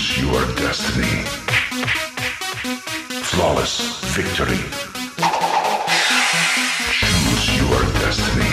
Choose your destiny. Flawless victory. Choose your destiny.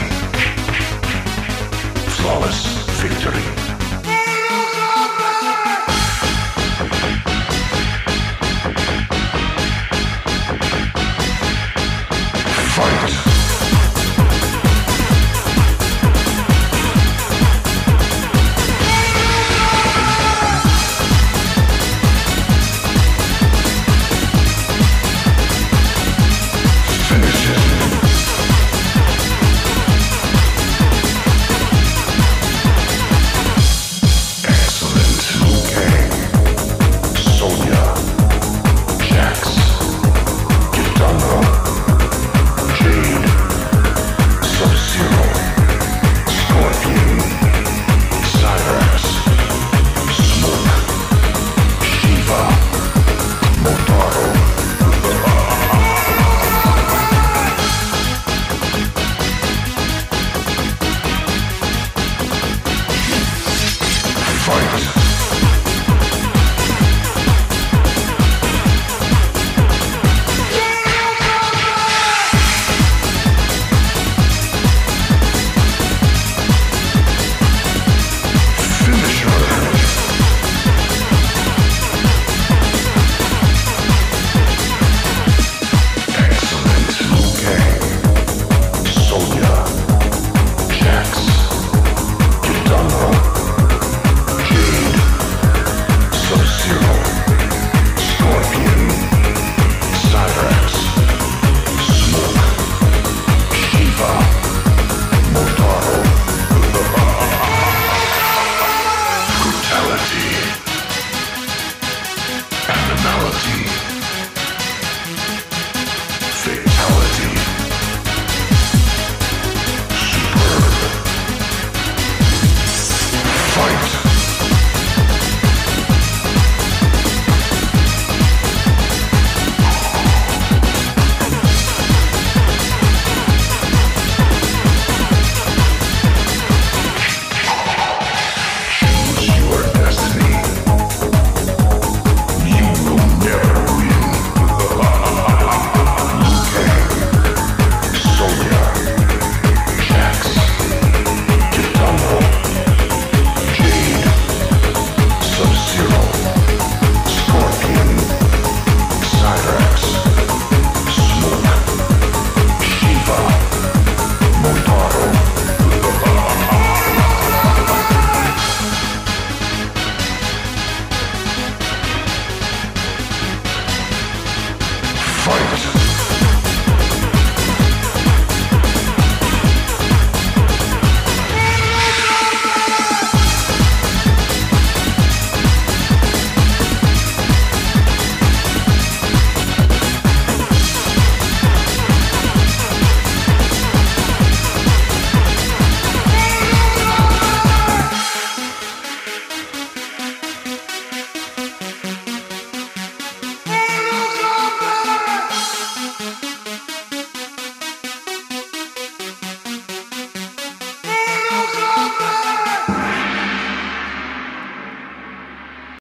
Fight!